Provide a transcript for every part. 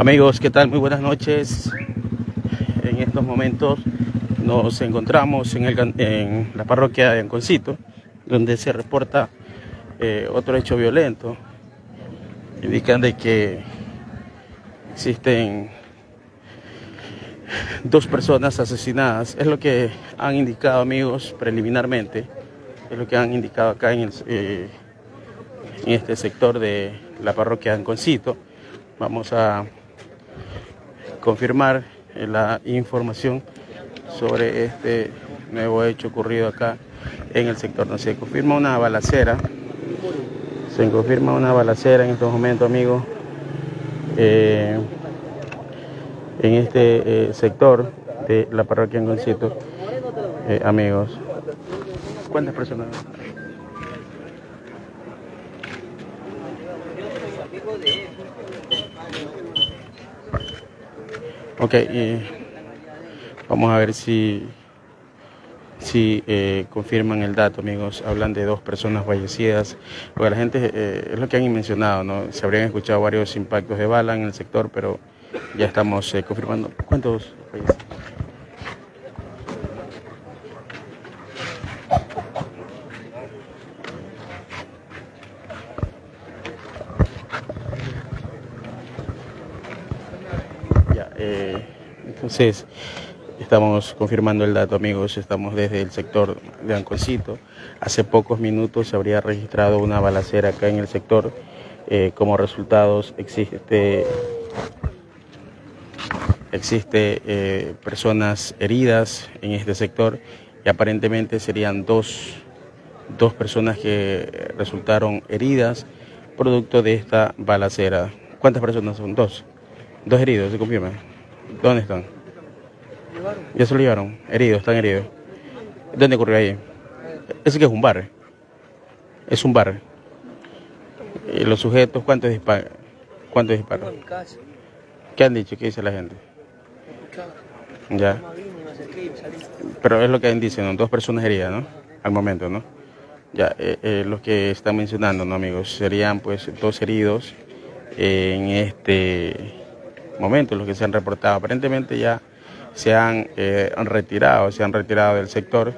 Amigos, ¿qué tal? Muy buenas noches. En estos momentos nos encontramos en, el, en la parroquia de Anconcito, donde se reporta eh, otro hecho violento. Indican de que existen dos personas asesinadas. Es lo que han indicado, amigos, preliminarmente. Es lo que han indicado acá en, el, eh, en este sector de la parroquia de Anconcito. Vamos a confirmar eh, la información sobre este nuevo hecho ocurrido acá en el sector. No se confirma una balacera, se confirma una balacera en estos momentos, amigos, eh, en este eh, sector de la parroquia en Goncito, eh, amigos. ¿Cuántas personas? Ok, y vamos a ver si, si eh, confirman el dato, amigos. Hablan de dos personas fallecidas, porque la gente, eh, es lo que han mencionado, ¿no? Se habrían escuchado varios impactos de bala en el sector, pero ya estamos eh, confirmando. ¿Cuántos fallecidos? Entonces estamos confirmando el dato, amigos. Estamos desde el sector de Anconcito. Hace pocos minutos se habría registrado una balacera acá en el sector. Eh, como resultados existe existe eh, personas heridas en este sector y aparentemente serían dos, dos personas que resultaron heridas producto de esta balacera. ¿Cuántas personas son? Dos. Dos heridos, se confirma. ¿Dónde están? Ya se lo llevaron. Heridos, están heridos. ¿Dónde ocurrió ahí? Ese que es un bar. Es un bar. ¿Y los sujetos cuántos disparan? ¿Cuántos disparan? ¿Qué han dicho? ¿Qué dice la gente? Ya. Pero es lo que dicen, ¿no? Dos personas heridas, ¿no? Al momento, ¿no? Ya, eh, eh, los que están mencionando, ¿no, amigos? Serían, pues, dos heridos en este momento, los que se han reportado. Aparentemente ya se han eh, retirado, se han retirado del sector.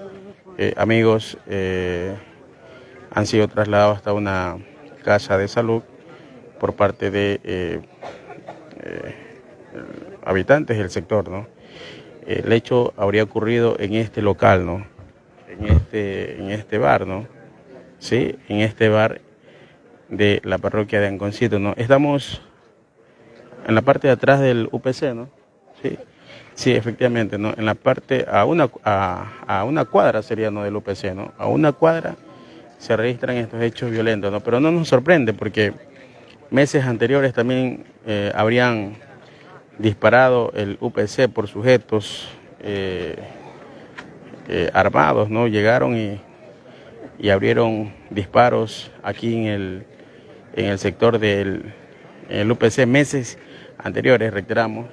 Eh, amigos eh, han sido trasladados hasta una casa de salud por parte de eh, habitantes del sector, ¿no? El hecho habría ocurrido en este local, ¿no? En este, en este bar, ¿no? Sí, en este bar de la parroquia de Anconcito, ¿no? Estamos en la parte de atrás del UPC, ¿no? Sí, sí, efectivamente, ¿no? En la parte, a una, a, a una cuadra sería, ¿no? Del UPC, ¿no? A una cuadra se registran estos hechos violentos, ¿no? Pero no nos sorprende porque meses anteriores también eh, habrían disparado el UPC por sujetos eh, eh, armados, ¿no? Llegaron y, y, abrieron disparos aquí en el, en el sector del el UPC meses anteriores, reiteramos.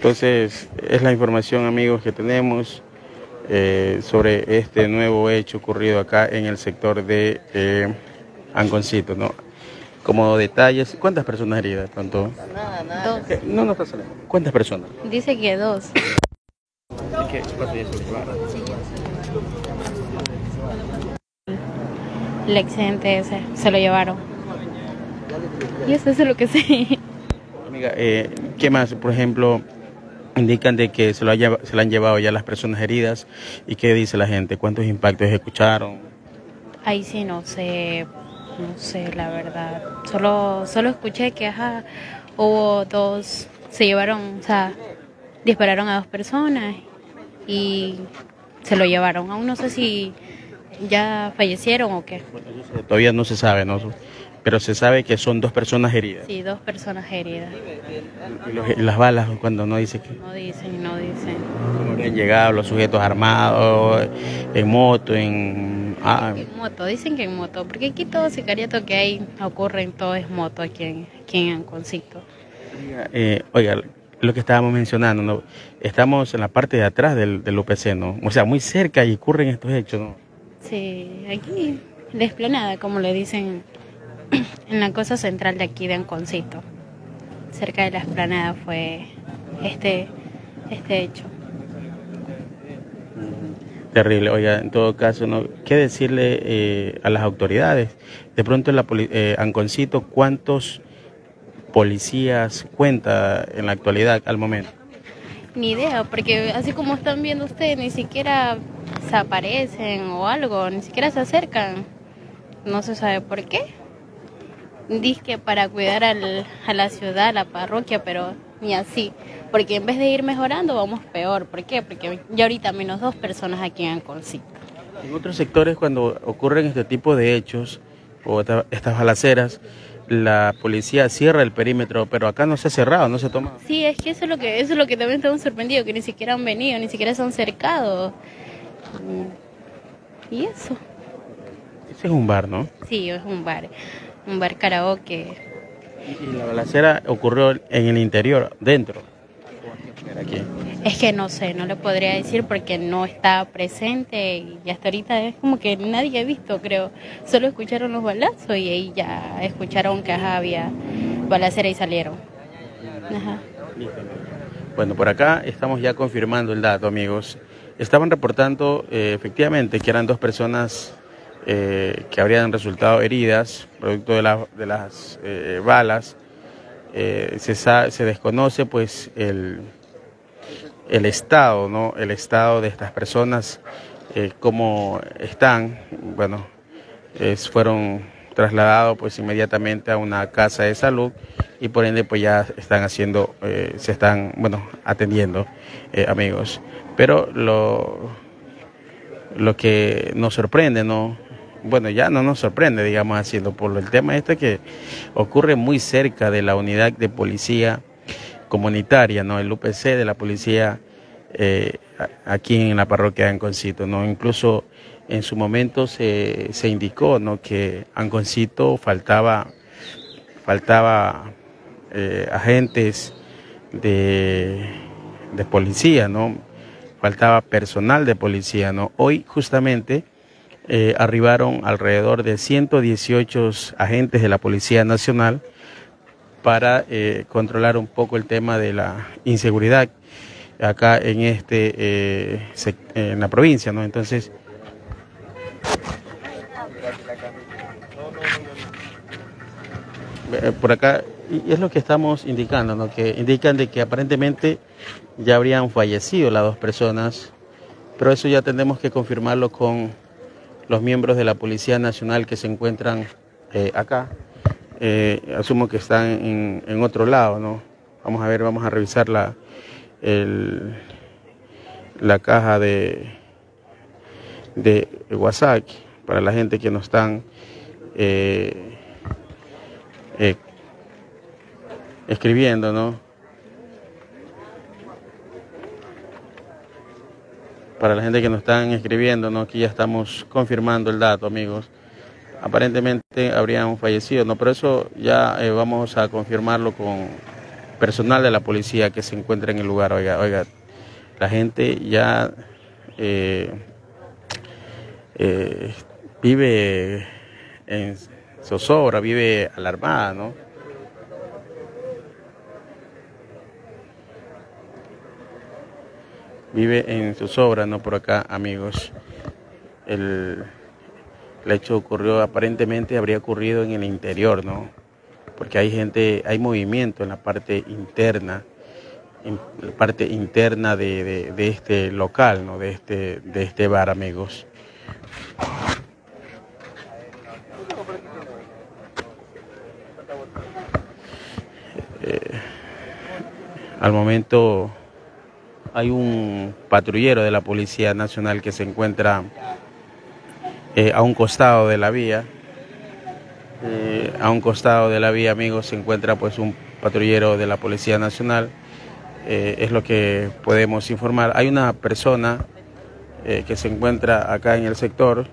Entonces, es la información, amigos, que tenemos eh, sobre este nuevo hecho ocurrido acá en el sector de eh, Anconcito, ¿no? Como detalles, ¿cuántas personas heridas? ¿Tanto? Nada, nada. Dos. No, no está saliendo. ¿Cuántas personas? Dice que dos. ¿Qué? El accidente ese, se lo llevaron. Y eso es lo que sé. Amiga, eh, ¿qué más? Por ejemplo, indican de que se lo, haya, se lo han llevado ya las personas heridas. ¿Y qué dice la gente? ¿Cuántos impactos escucharon? Ahí sí no sé, no sé la verdad. Solo, solo escuché que ajá, hubo dos, se llevaron, o sea, dispararon a dos personas y se lo llevaron. Aún no sé si ya fallecieron o qué. Bueno, todavía no se sabe, ¿no? Pero se sabe que son dos personas heridas. Sí, dos personas heridas. Y, los- las balas, cuando no dice que No dicen, no dicen. habrían llegado los sujetos armados, en moto, en... ah, En moto, dicen que en moto, porque aquí todo sicariato que hay ocurre en todo es moto aquí en, aquí en Anconcito. eh, oiga, lo que estábamos mencionando, ¿no? Estamos en la parte de atrás del, del UPC, ¿no? O sea, muy cerca y ocurren estos hechos, ¿no? Sí, aquí, la esplanada, como le dicen, en la cosa central de aquí de Anconcito. Cerca de la esplanada fue este, este hecho. Terrible, oiga, en todo caso, ¿no? ¿qué decirle eh, a las autoridades? De pronto en la eh, Anconcito, ¿cuántos policías cuenta en la actualidad al momento? Ni idea, porque así como están viendo ustedes, ni siquiera se aparecen o algo, ni siquiera se acercan. No se sabe por qué. Dice que para cuidar al, a la ciudad, a la parroquia, pero ni así. Porque en vez de ir mejorando, vamos peor. ¿Por qué? Porque ya ahorita menos dos personas aquí en Anconcito. En otros sectores, cuando ocurren este tipo de hechos o estas balaceras, la policía cierra el perímetro, pero acá no se ha cerrado, no se toma. Sí, es que eso es lo que eso es lo que también estamos sorprendidos, que ni siquiera han venido, ni siquiera se han cercado. Y eso. Ese es un bar, ¿no? Sí, es un bar, un bar karaoke. ¿Y la balacera ocurrió en el interior, dentro? Aquí. Es que no sé, no le podría decir porque no está presente y hasta ahorita es como que nadie ha visto, creo. Solo escucharon los balazos y ahí ya escucharon que había balacera y salieron. Bueno, por acá estamos ya confirmando el dato, amigos. Estaban reportando eh, efectivamente que eran dos personas eh, que habrían resultado heridas producto de, de las eh, balas. se, se desconoce pues el el estado, ¿no? El estado de estas personas, eh, cómo están, bueno, fueron trasladados pues inmediatamente a una casa de salud y por ende pues ya están haciendo, eh, se están, bueno, atendiendo, eh, amigos. Pero lo, lo que nos sorprende, ¿no? Bueno, ya no nos sorprende, digamos, haciendo por el tema este que ocurre muy cerca de la unidad de policía comunitaria, ¿no? El UPC de la policía eh, aquí en la parroquia de Anconcito, ¿no? Incluso en su momento se, se indicó, ¿no? Que Anconcito faltaba, faltaba eh, agentes de, de policía, ¿no? Faltaba personal de policía, ¿no? Hoy justamente eh, arribaron alrededor de 118 agentes de la Policía Nacional para eh, controlar un poco el tema de la inseguridad acá en este eh, en la provincia, ¿no? Entonces eh, por acá y es lo que estamos indicando, ¿no? Que indican de que aparentemente ya habrían fallecido las dos personas, pero eso ya tendremos que confirmarlo con los miembros de la Policía Nacional que se encuentran acá. Eh, asumo que están en, otro lado, ¿no? Vamos a ver, vamos a revisar la, la caja de, de WhatsApp para la gente que nos están eh, eh, escribiendo, ¿no? Para la gente que nos están escribiendo, ¿no? Aquí ya estamos confirmando el dato, amigos aparentemente habrían fallecido, ¿no? Pero eso ya eh, vamos a confirmarlo con personal de la policía que se encuentra en el lugar. Oiga, oiga, la gente ya eh, eh, vive en zozobra, vive alarmada, ¿no? Vive en zozobra, ¿no? Por acá, amigos. El el hecho ocurrió, aparentemente habría ocurrido en el interior, ¿no? Porque hay gente, hay movimiento en la parte interna, en la parte interna de, este local, ¿no? De este, de este bar, amigos. Eh, al momento hay un patrullero de la Policía Nacional que se encuentra eh, a un costado de la vía. Eh, a un costado de la vía, amigos, se encuentra pues un patrullero de la Policía Nacional. Eh, es lo que podemos informar. Hay una persona que se encuentra acá en el sector.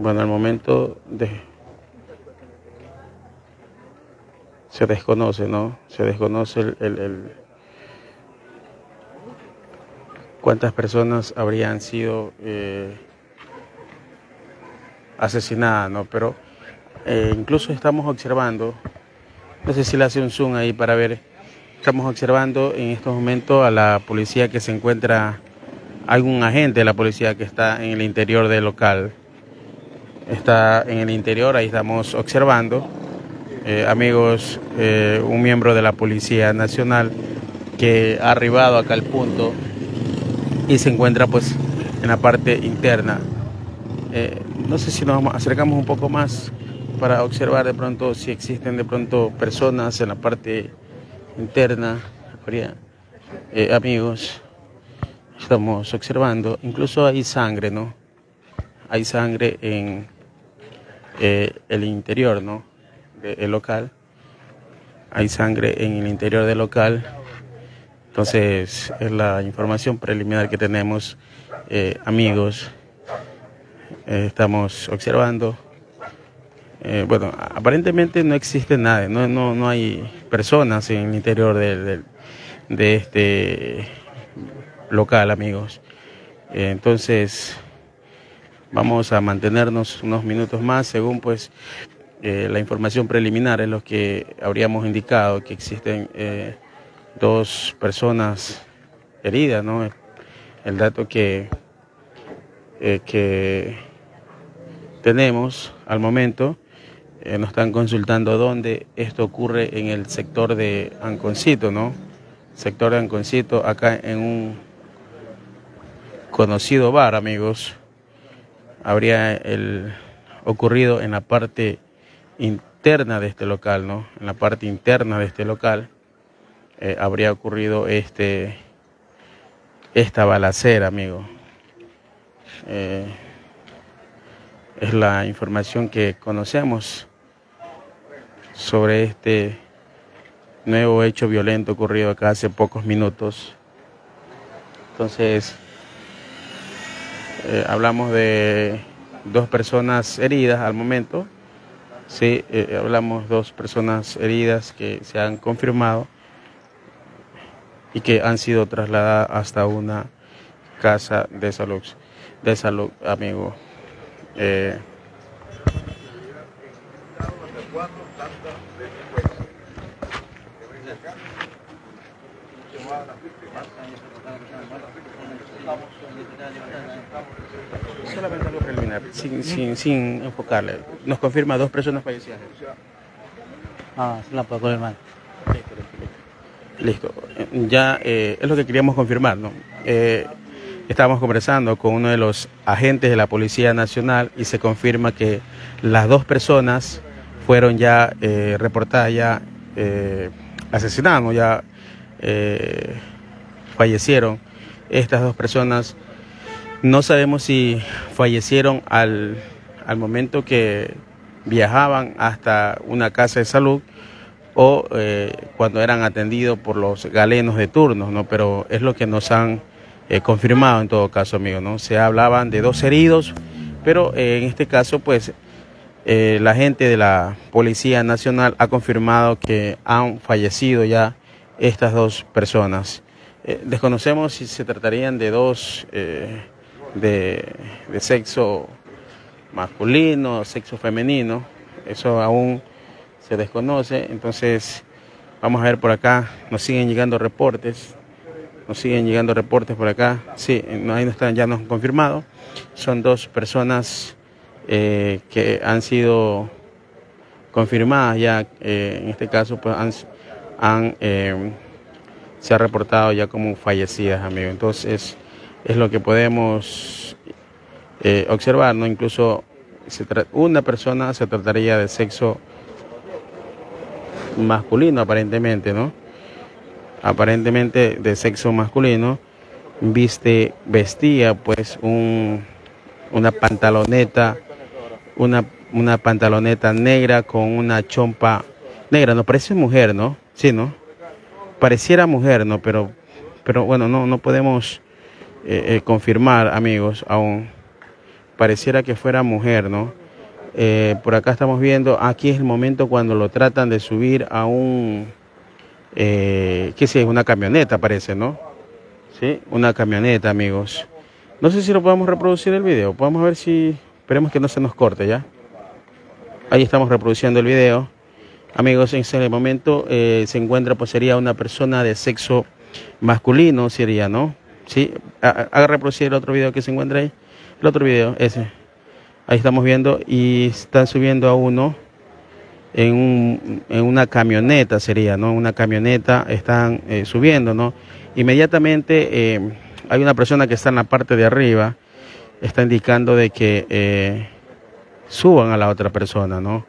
bueno, al momento de se desconoce, ¿no? Se desconoce el, cuántas personas habrían sido eh, asesinadas, ¿no? Pero eh, incluso estamos observando, no sé si le hace un zoom ahí para ver, estamos observando en estos momentos a la policía que se encuentra, algún agente de la policía que está en el interior del local, está en el interior, ahí estamos observando eh, amigos, un miembro de la Policía Nacional que ha arribado acá al punto y se encuentra pues en la parte interna. Eh, no sé si nos acercamos un poco más para observar de pronto si existen de pronto personas en la parte interna. amigos, estamos observando, incluso hay sangre, ¿no? Hay sangre en el interior, ¿no? el local. Hay sangre en el interior del local. Entonces, es la información preliminar que tenemos, eh, amigos. Eh, estamos observando. Eh, bueno, aparentemente no existe nada, no, no, no hay personas en el interior de, de este local, amigos. entonces, vamos a mantenernos unos minutos más, según pues eh, la información preliminar es lo que habríamos indicado que existen eh, dos personas heridas, ¿no? El dato que, eh, que tenemos al momento, nos están consultando dónde esto ocurre en el sector de Anconcito, ¿no? Sector de Anconcito, acá en un conocido bar, amigos. Habría el ocurrido en la parte interna de este local, ¿no? En la parte interna de este local eh, habría ocurrido este, esta balacera, amigo. Eh, es la información que conocemos sobre este nuevo hecho violento ocurrido acá hace pocos minutos. Entonces, eh, hablamos de dos personas heridas al momento Sí, eh, hablamos dos personas heridas que se han confirmado y que han sido trasladadas hasta una casa de salud, de salud, amigo. Eh, Solamente algo preliminar, sin, sin, sin enfocarle. Nos confirma dos personas fallecidas. Ah, se la puedo confirmar. Listo. Ya eh, es lo que queríamos confirmar, ¿no? Eh, estábamos conversando con uno de los agentes de la Policía Nacional y se confirma que las dos personas fueron ya eh, reportadas, ya asesinadas, ya eh, fallecieron estas dos personas. No sabemos si fallecieron al, al momento que viajaban hasta una casa de salud o eh, cuando eran atendidos por los galenos de turnos, ¿no? Pero es lo que nos han eh, confirmado en todo caso, amigo, ¿no? Se hablaban de dos heridos, pero eh, en este caso, pues, la gente de la Policía Nacional ha confirmado que han fallecido ya estas dos personas. Eh, desconocemos si se tratarían de dos eh, de, sexo masculino, sexo femenino, eso aún se desconoce, entonces vamos a ver por acá, nos siguen llegando reportes, nos siguen llegando reportes por acá, sí, ahí no están, ya nos han confirmado, son dos personas eh, que han sido confirmadas ya, en este caso pues han, han se ha reportado ya como fallecidas, amigo. Entonces, es lo que podemos eh, observar, ¿no? Incluso una persona se trataría de sexo masculino, aparentemente, ¿no? Aparentemente de sexo masculino, viste, vestía pues un, una pantaloneta, una, una pantaloneta negra con una chompa negra, no parece mujer, ¿no? Sí, ¿no? pareciera mujer, ¿no? Pero, pero bueno, no, no podemos eh, eh, confirmar, amigos, aún. Pareciera que fuera mujer, ¿no? Eh, por acá estamos viendo, aquí es el momento cuando lo tratan de subir a un, eh, ¿qué sé? Una camioneta parece, ¿no? Sí, una camioneta, amigos. No sé si lo podemos reproducir el video, podemos ver si, esperemos que no se nos corte ya. Ahí estamos reproduciendo el video. Amigos, en ese momento eh, se encuentra, pues sería una persona de sexo masculino, sería, ¿no? Sí, haga reproducir el otro video que se encuentra ahí. El otro video, ese. Ahí estamos viendo y están subiendo a uno en, una camioneta, sería, ¿no? Una camioneta están eh, subiendo, ¿no? Inmediatamente eh, hay una persona que está en la parte de arriba, está indicando de que eh, suban a la otra persona, ¿no?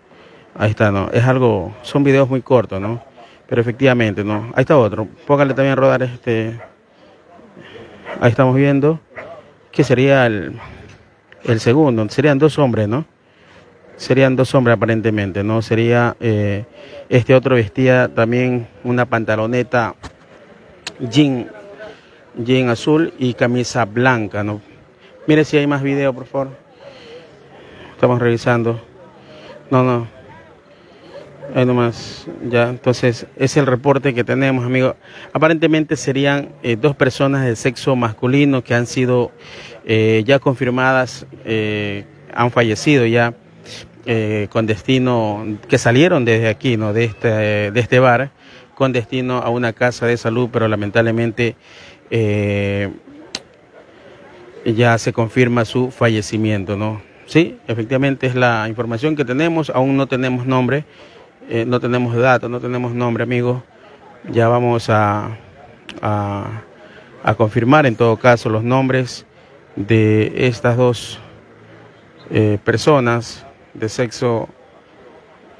Ahí está, ¿no? Es algo, son videos muy cortos, ¿no? Pero efectivamente, ¿no? Ahí está otro. Póngale también a rodar este. Ahí estamos viendo que sería el, el segundo. Serían dos hombres, ¿no? Serían dos hombres aparentemente, ¿no? Sería eh, este otro vestía también una pantaloneta jean, jean azul y camisa blanca, ¿no? Mire si hay más video, por favor. Estamos revisando. No, no. Ahí nomás, ya. Entonces, es el reporte que tenemos, amigos. Aparentemente serían eh, dos personas de sexo masculino que han sido eh, ya confirmadas, eh, han fallecido ya con destino, que salieron desde aquí, ¿no? De este, de este bar, con destino a una casa de salud, pero lamentablemente ya se confirma su fallecimiento, ¿no? Sí, efectivamente es la información que tenemos, aún no tenemos nombre. Eh, no tenemos datos, no tenemos nombre, amigos. Ya vamos a, a, confirmar en todo caso los nombres de estas dos eh, personas de sexo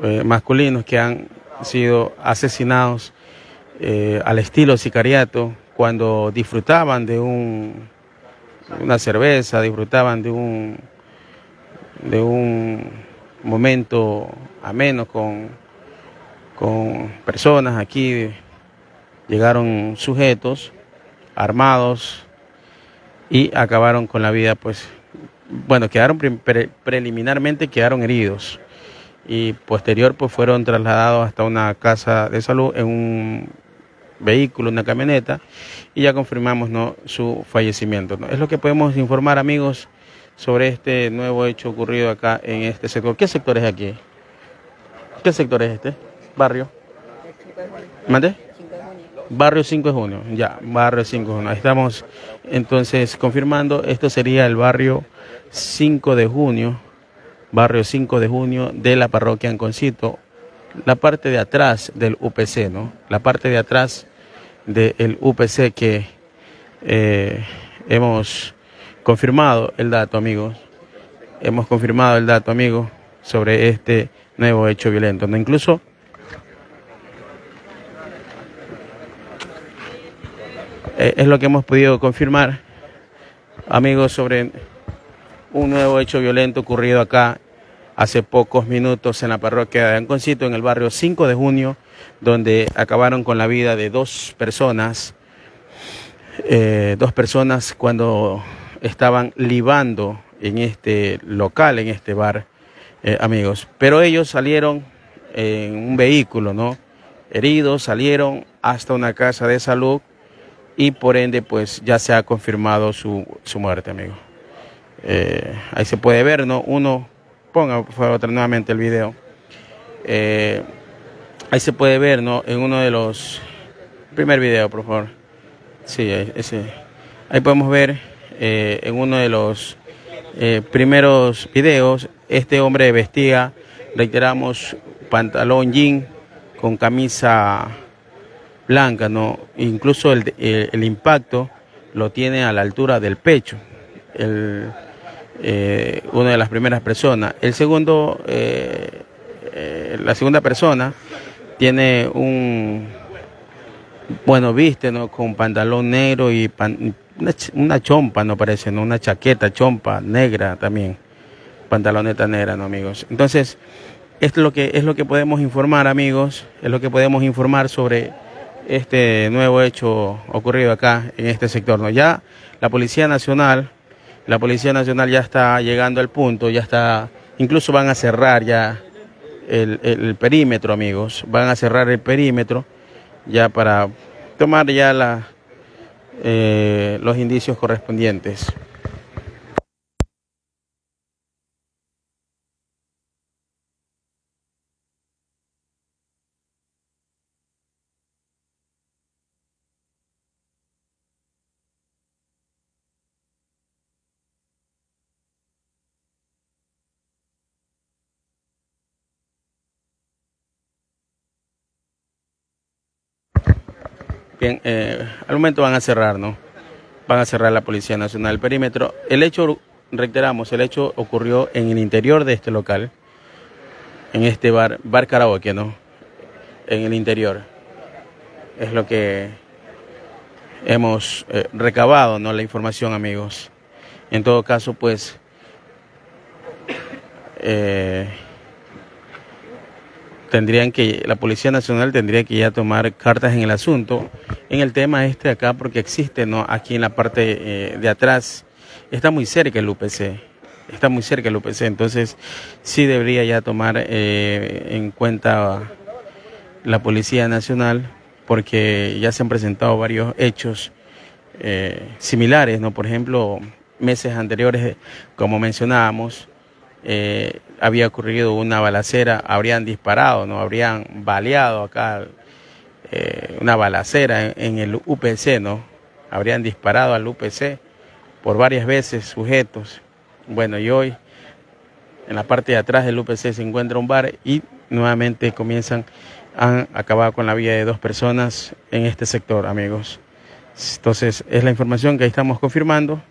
eh, masculino que han sido asesinados al estilo sicariato cuando disfrutaban de un, una cerveza, disfrutaban de un, de un momento ameno con con personas aquí, llegaron sujetos armados y acabaron con la vida, pues, bueno, quedaron preliminarmente, quedaron heridos y posterior pues fueron trasladados hasta una casa de salud en un vehículo, una camioneta y ya confirmamos ¿no? su fallecimiento. Es lo que podemos informar amigos sobre este nuevo hecho ocurrido acá en este sector. ¿Qué sector es aquí? ¿Qué sector es este? Barrio. ¿Mande? Barrio 5 de junio, ya, barrio 5 de junio. Estamos entonces confirmando, esto sería el barrio 5 de junio, barrio 5 de junio de la parroquia Anconcito, la parte de atrás del UPC, ¿no? La parte de atrás del UPC que eh, hemos confirmado el dato, amigos. Hemos confirmado el dato, amigos, sobre este nuevo hecho violento. ¿no? Incluso Eh, es lo que hemos podido confirmar, amigos, sobre un nuevo hecho violento ocurrido acá hace pocos minutos en la parroquia de Anconcito, en el barrio 5 de junio, donde acabaron con la vida de dos personas, eh, dos personas cuando estaban libando en este local, en este bar, eh, amigos. Pero ellos salieron en un vehículo, ¿no? Heridos, salieron hasta una casa de salud y por ende pues ya se ha confirmado su, su muerte, amigo. Eh, ahí se puede ver, ¿no? Uno, ponga por favor nuevamente el video. Eh, ahí se puede ver, ¿no? En uno de los... Primer video, por favor. Sí, ese. Ahí podemos ver eh, en uno de los primeros videos, este hombre vestía, reiteramos, pantalón jean con camisa blanca, ¿no? Incluso el, el, impacto lo tiene a la altura del pecho, el, eh, una de las primeras personas. El segundo, eh, eh, la segunda persona tiene un, bueno, viste, ¿no? Con pantalón negro y una, chompa, no parece, ¿no? Una chaqueta, chompa negra también, pantaloneta negra, ¿no, amigos? Entonces, es lo que es lo que podemos informar, amigos, es lo que podemos informar sobre este nuevo hecho ocurrido acá en este sector. ¿no? Ya la Policía Nacional, la Policía Nacional ya está llegando al punto, ya está incluso van a cerrar ya el, el perímetro, amigos, van a cerrar el perímetro ya para tomar ya la, eh, los indicios correspondientes. Bien, eh, al momento van a cerrar, ¿no? Van a cerrar la Policía Nacional el perímetro. El hecho, reiteramos, el hecho ocurrió en el interior de este local, en este bar, bar karaoke, ¿no? En el interior. Es lo que hemos eh, recabado, ¿no? La información, amigos. En todo caso, pues... Eh, tendrían que, la Policía Nacional tendría que ya tomar cartas en el asunto, en el tema este acá, porque existe, ¿no? Aquí en la parte eh, de atrás, está muy cerca el UPC, está muy cerca el UPC, entonces sí debería ya tomar eh, en cuenta la Policía Nacional, porque ya se han presentado varios hechos eh, similares, ¿no? Por ejemplo, meses anteriores, como mencionábamos, eh, había ocurrido una balacera, habrían disparado, no habrían baleado acá eh, una balacera en, el UPC, ¿no? Habrían disparado al UPC por varias veces sujetos. Bueno, y hoy en la parte de atrás del UPC se encuentra un bar y nuevamente comienzan a acabar con la vida de dos personas en este sector, amigos. Entonces, es la información que estamos confirmando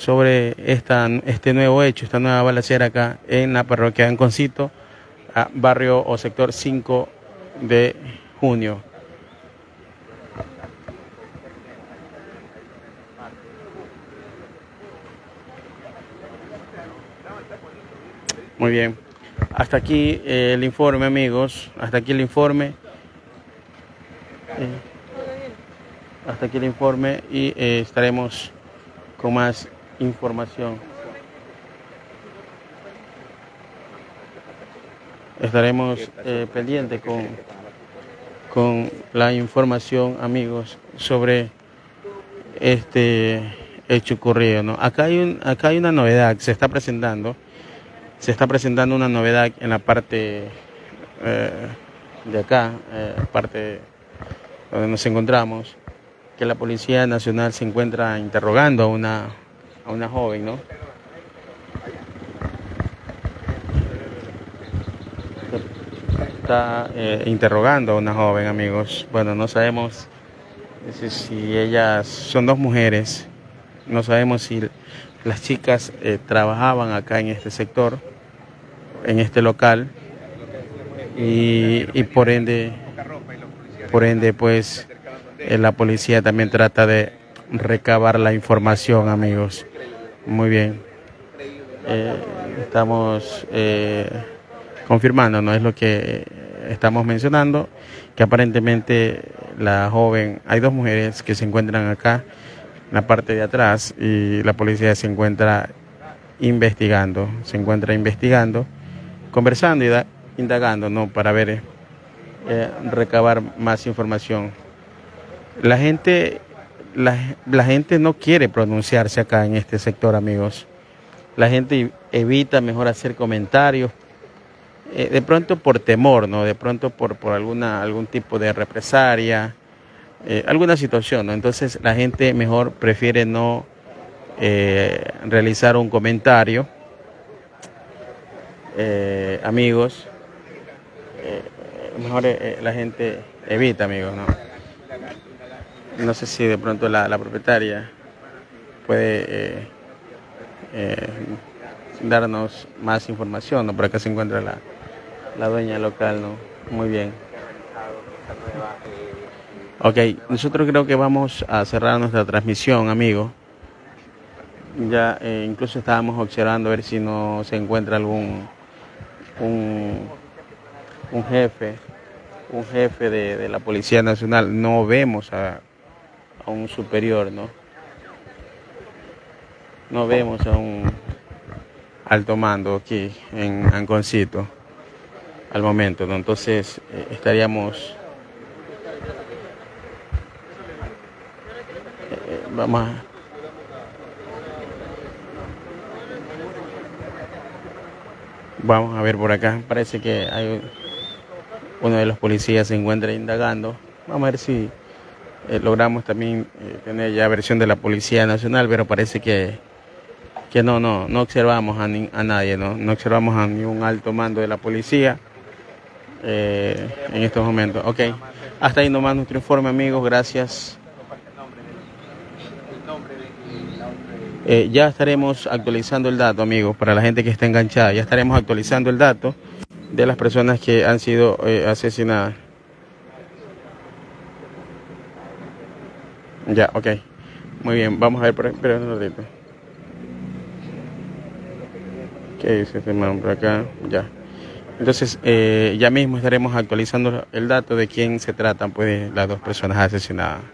sobre esta, este nuevo hecho, esta nueva balacera acá en la parroquia de Anconcito, barrio o sector 5 de junio. Muy bien. Hasta aquí eh, el informe, amigos. Hasta aquí el informe. Eh, hasta aquí el informe y eh, estaremos con más información. Estaremos eh, pendientes con, con la información, amigos, sobre este hecho ocurrido. ¿no? Acá, hay un, acá hay una novedad se está presentando. Se está presentando una novedad en la parte eh, de acá, eh, parte donde nos encontramos, que la Policía Nacional se encuentra interrogando a una a una joven, ¿no? Está eh, interrogando a una joven, amigos. Bueno, no sabemos si ellas son dos mujeres. No sabemos si las chicas eh, trabajaban acá en este sector, en este local, y, y por ende, por ende, pues eh, la policía también trata de recabar la información, amigos. Muy bien. Eh, estamos eh, confirmando, no es lo que estamos mencionando, que aparentemente la joven, hay dos mujeres que se encuentran acá en la parte de atrás y la policía se encuentra investigando, se encuentra investigando, conversando y indagando, ¿no? Para ver, eh, recabar más información. La gente la, gente no quiere pronunciarse acá en este sector, amigos. La gente evita mejor hacer comentarios, eh, de pronto por temor, ¿no? De pronto por, por alguna, algún tipo de represalia, eh, alguna situación, ¿no? Entonces la gente mejor prefiere no eh, realizar un comentario. amigos, mejor la gente evita, amigos, ¿no? No sé si de pronto la, propietaria puede eh, eh, darnos más información, ¿no? Por acá se encuentra la, la dueña local, ¿no? Muy bien. Ok, nosotros creo que vamos a cerrar nuestra transmisión, amigo. Ya eh, incluso estábamos observando a ver si no se encuentra algún un, un jefe, un jefe de, de la Policía Nacional. No vemos a a un superior, ¿no? No vemos a un, alto mando aquí en Anconcito al momento, ¿no? Entonces eh, estaríamos... eh, vamos a... Vamos a ver por acá, parece que hay uno de los policías se encuentra indagando. Vamos a ver si eh, logramos también eh, tener ya versión de la Policía Nacional, pero parece que, que no, no, no observamos a, ni- a nadie, ¿no? no observamos a ningún alto mando de la policía eh, en estos momentos. Ok, hasta ahí nomás nuestro informe, amigos, gracias. Eh, ya estaremos actualizando el dato, amigos, para la gente que está enganchada. Ya estaremos actualizando el dato de las personas que han sido eh, asesinadas. Ya, ok. Muy bien, vamos a ver, por, espera un ratito. ¿Qué dice este man por acá? Ya. Entonces, eh, ya mismo estaremos actualizando el dato de quién se tratan, pues, las dos personas asesinadas.